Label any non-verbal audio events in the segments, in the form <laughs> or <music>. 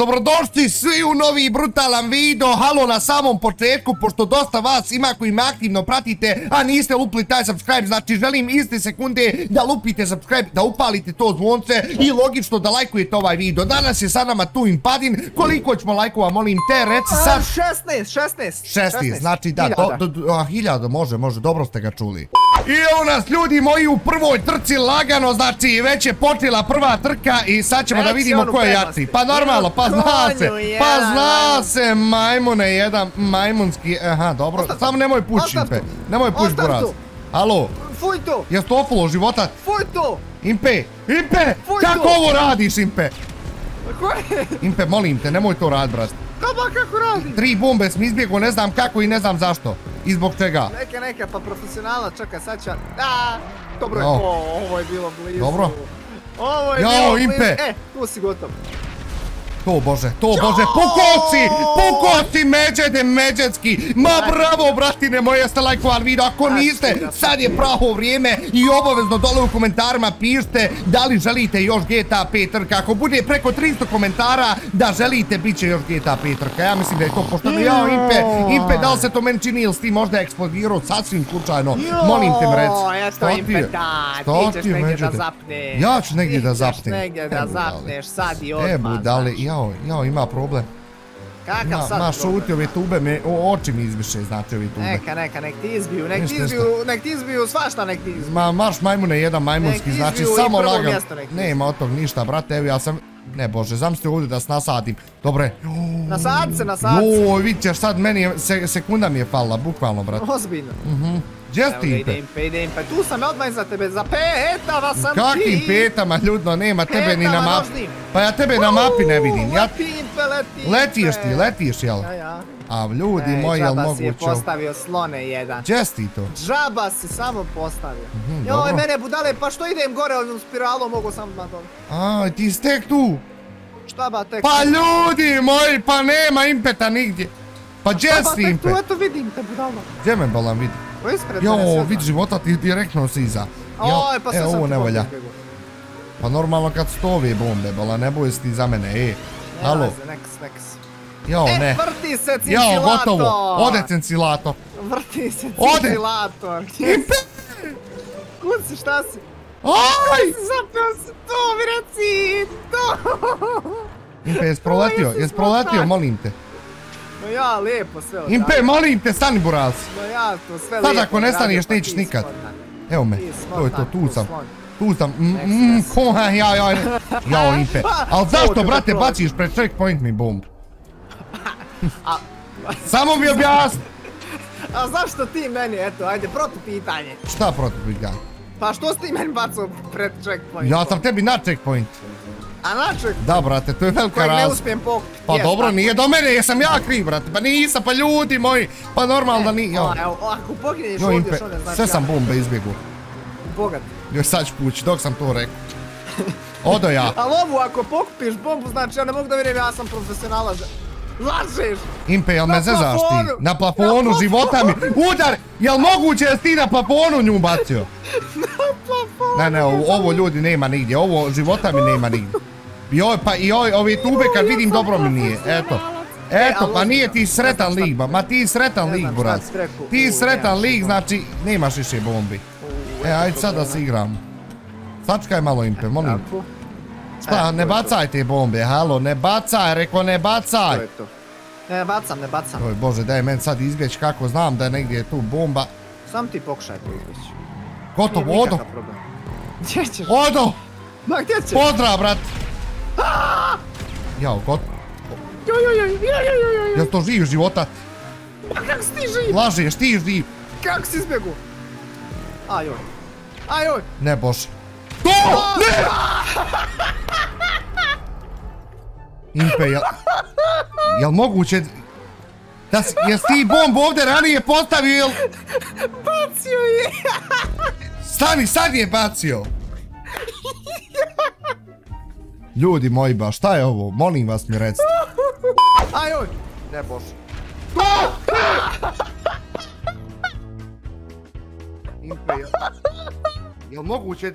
Dobrodošli svi u novi brutalan video, halo na samom početku, pošto dosta vas ima koji me aktivno pratite, a niste lupili taj subscribe, znači želim iste sekunde da lupite subscribe, da upalite to zvonce i logično da lajkujete ovaj video. Danas je sa nama tu Impadin, koliko ćemo lajkova, molim te, reci sad. 16, 16. 16, znači da, hiljada, može, može, dobro ste ga čuli. I evo nas ljudi moji u prvoj trci lagano, znači već je počela prva trka i sad ćemo da vidimo ko je jači. Pa normalno, pa zna se, pa zna se majmune jedan majmunski, aha dobro, samo nemoj pući Impe, nemoj pući buraz. Halo. Fuj to. Jes to ofolo života? Fuj to. Impe, Impe, kako ovo radiš Impe? Impe, molim te, nemoj to rad, brat. kako radi? Tri bombe sam izbjegao, ne znam kako i ne znam zašto. I zbog čega? Neka, neka, pa profesionalna, čekaj, sad će... dobro je, ovo je bilo blizu. Dobro. Ovo je bilo blizu. Impe! E, tu si gotov. To bože, to bože, pukoci, pukoci međede međedski, ma bravo bratine moje ste lajkovali video, ako niste, sad je pravo vrijeme i obavezno dole u komentarima pišite da li želite još GTA 5 trka, ako bude preko 300 komentara da želite, bit će još GTA 5 trka, ja mislim da je to pošteno, jao Impe, Impe, da li se to meni čini ili ti možda eksplodirao sasvim slučajno, molim te mi reci. Što Impe, da, ti ćeš negdje da zapneš. Ja ću negdje da zapnem. Ti ćeš negdje da zapneš, sad i odmah. E, jao, jao, ima problem. Kakav sad Ma, šuti, ove tube me, oči mi izviše, znači ove tube. Neka, neka, nek ti izbiju, nek ti izbiju, nek ti izbiju, svašta nek ti izbiju. Ma, marš majmune jedan majmunski, znači samo lagam. Nema od tog ništa, brate, evo ja sam, ne bože, zamislite ovdje da se nasadim. Dobre. Nasad se, nasad se. Joj, vidit ćeš sad, meni je, sekunda mi je falila, bukvalno, brate. Ozbiljno. Mhm. Gdje si ti Idem, idem, pa tu sam odmah za tebe, za petama sam ti. Kakim petama, ljudno, nema tebe ni na mapi. Pa ja tebe na mapi ne vidim. Letim pe, letim Letiš ti, letiš, jel? Ja, ja. A ljudi moji, jel moguće? Džaba si je postavio slone jedan. Gdje si to? Džaba si samo postavio. Mhm, Joj, mene budale, pa što idem gore ovim spiralom, mogu sam na dole. A, ti si tek tu? Šta ba tek Pa ljudi moji, pa nema impeta nigdje. Pa gdje si impet? Tu, eto vidim te budalo. Gdje me bolam vidi? Jo, vidi života ti direktno si iza. Oj, pa sve ovo ne volja. Pa normalno kad su to ove bombe, bola, ne boj ti za mene, e. Halo. Next, next. Jo, e, ne. vrti se cincilator. Jo, gotovo. Ode cincilator. Vrti se cincilator. Ode. Kud si, šta si? Aj! Zapeo si to, mi reci, to. Impe, jes proletio, jes proletio, molim te. No ja, lijepo sve odradim. Impe, molim te, stani buraz. No ja, to sve lijepo Sad ako ne staniješ, nećeš nikad. Evo me, to je to, tu sam. Tu sam, mmm, ja, ja, jao Impe. Al zašto, brate, baciš pred checkpoint mi bomb? <laughs> Samo mi objasni. <laughs> A zašto ti meni, eto, ajde, protupitanje. Šta protupitanje? Pa što si ti meni bacao pred checkpoint? Ja sam tebi na checkpoint. A naček? Da, brate, to je velika raz... ne uspijem pokupiti. Pa dobro, nije do mene, jesam ja kriv, brate. Pa nisam, pa ljudi moji. Pa normalno da nije. Evo, ako pokreneš ovdje što ne znači Sve sam bombe izbjegu. Bogat. Još sad ću pući, dok sam to rekao. Odo ja. <laughs> Ali ovu, ako pokupiš bombu, znači ja ne mogu da vjerujem, ja sam profesionalac. Lažeš! Impe, jel me zezaš ti? Na plafonu života mi... Udar! Jel moguće da ti na plafonu nju bacio? <laughs> na plafonu! Ne, ne, ovo ljudi nema nigdje, ovo života mi nema nigdje. Joj, pa i ove tube kad vidim dobro mi nije, eto. Eto, pa nije ti sretan lig, ma ti sretan lig, buraz. Ti sretan lig, znači, nemaš više bombi. E, ajde sad da se igramo. Sačkaj malo impe, molim. Šta, e, ne bacaj te bombe, halo, ne bacaj, reko ne bacaj. To je to. Ne bacam, ne bacam. Oj bože, daj meni sad izbjeć kako znam da je negdje tu bomba. Sam ti pokušaj to izbjeć. Gotovo, odo. Gdje ćeš? Odo! Ma gdje ćeš? Pozdrav, brat. Jao, gotovo. Jel to živ života? Pa kako si ti živ? Lažeš, ti živ. Kako si izbjegu? Ajoj. Ajoj. Ne bože. To! Ne! Impe, jel... Jel moguće... Da si, jes ti bomb ovdje ranije postavio, jel... Bacio je! Stani, sad je bacio! Ljudi moji ba, šta je ovo? Molim vas mi recite. Ajoj! Ne bože. Impe, jel... Jel moguće...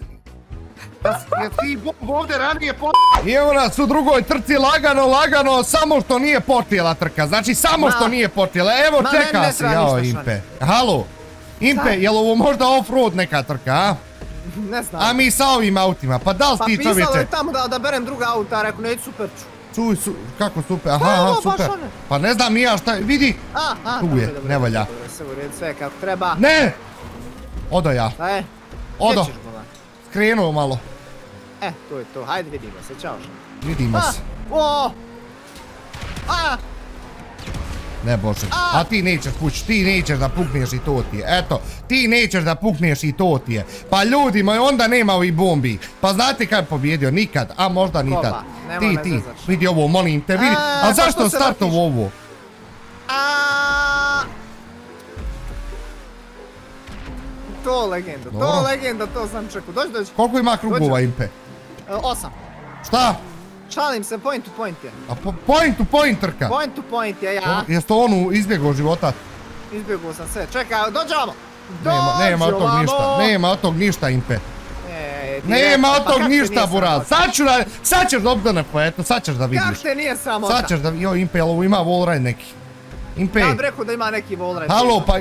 Jel ti Bob ovdje ranije po... I evo nas u drugoj trci lagano, lagano, samo što nije potijela trka. Znači samo Ma. što nije potijela. Evo Ma, čeka ne si, jao Impe. Halo, Impe, jel ovo možda off-road neka trka, a? Ne znam. A mi sa ovim autima, pa da li Pa ti pisalo je čovječe? tamo da, da berem druga auta, rekao neću super ću. Čuj, su, kako super, aha, Pa aha, super. Pa ne znam ni ja šta, vidi. A, a, Tu je, ne valja. Sve u redu, sve kako treba. Ne! Odo ja, Šta je? Odo. Gdje ćeš, bolan? skrenuo malo. E, to je to, hajde vidimo se, čao. Vidimo se. o! A, Ne bože, A! ti nećeš pući, ti nećeš da pukneš i to ti je, eto, ti nećeš da pukneš i to ti je. Pa ljudi moji, onda nema ovih bombi. Pa znate kad je pobjedio? Nikad, a možda ni Koba, tad. nemoj Ti, ti, vidi ovo, molim te, vidi. A, zašto startovo ovo? To legenda, to legenda, to sam čekao. Dođi, dođi. Koliko ima krugova impe? E, Osam. Šta? Šalim se, point to point je. A po, point to point trka. Point to point je, ja. Dobro, Jesi to onu izbjegao života? Izbjegao sam sve. Čekaj, dođi ovamo. Nema, nema od tog ništa, nema od tog ništa impe. E, Nema od <laughs> pa tog te ništa buraz. Sad ću da, sad ćeš dobiti na sad ćeš da vidiš. Kak te nije sramota? Sad ćeš da, joj impe, jel ovo ima wallride neki? Impe, Ja bih rekao da ima neki wallride. halo, pa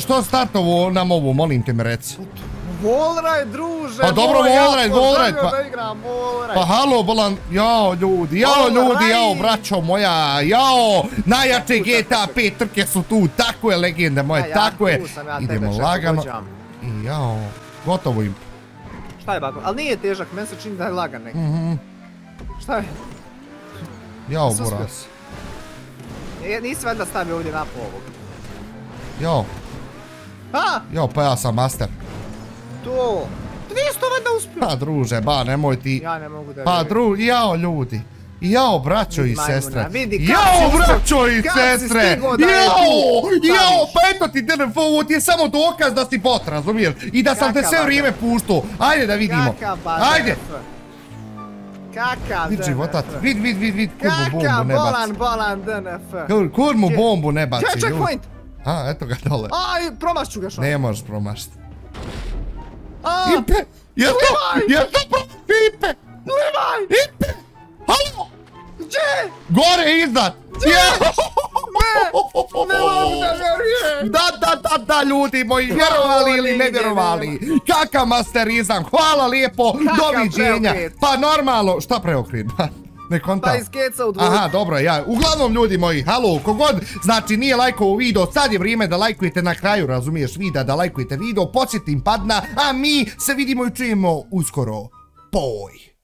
što startovo nam ovo, molim te me reci. Wallride, druže. Pa dobro, wallride, wallride, pa-. Pa halo, bolan, jao ljudi, jao ljudi, jao braćo moja, jao, najjače GTA puta. 5 trke su tu, tako je legende moje, tako je. Idemo lagano. I jao, gotovo im. Šta je bako? Ali nije težak, meni se čini da je lagan neki. Mhm, Šta je? jao buraz, E, nisi valjda stavio ovdje napo ovog. jao, jao, pa ja sam master. To. Ti nisi to valjda uspio. Pa druže, ba, nemoj ti. Ja ne mogu da Pa vjerujem. dru, jao ljudi. Jao braćo i sestre. vidi Jao braćo i sestre. Jao, jao, pa eto ti DNF, ovo ti je samo dokaz da si bot, razumiješ? I da sam te Kakav sve vrijeme puštao. Ajde da vidimo. Kakav Ajde. DNF. Kakav Vid DNF. životat, vid, vid, vid, vid, kud mu bombu Kakav ne bolan, baci. bolan DNF. Kud- Kud mu Gdje? bombu ne baci, Ček, checkpoint. A, eto ga dole. Aj, promašću ga što. Ne možeš promašiti. A, Impe, je to, Plivaj! je to Impe, plivaj! Impe, halo, Gdje? gore iznad. Jao. Ne, ne mogu da vjerujem. Da, da, da, da, ljudi moji, vjerovali ili ne vjerovali. Kakav masterizam, hvala lijepo, doviđenja. Pa normalno, šta preokret? <laughs> Ne kontam. Pa iskeca u. Aha, dobro, ja. Uglavnom, ljudi moji, halo, kogod, znači nije lajkovo video, sad je vrijeme da lajkujete na kraju, razumiješ, videa, da lajkujete video, podsjetim padna, a mi se vidimo i čujemo uskoro. Poj!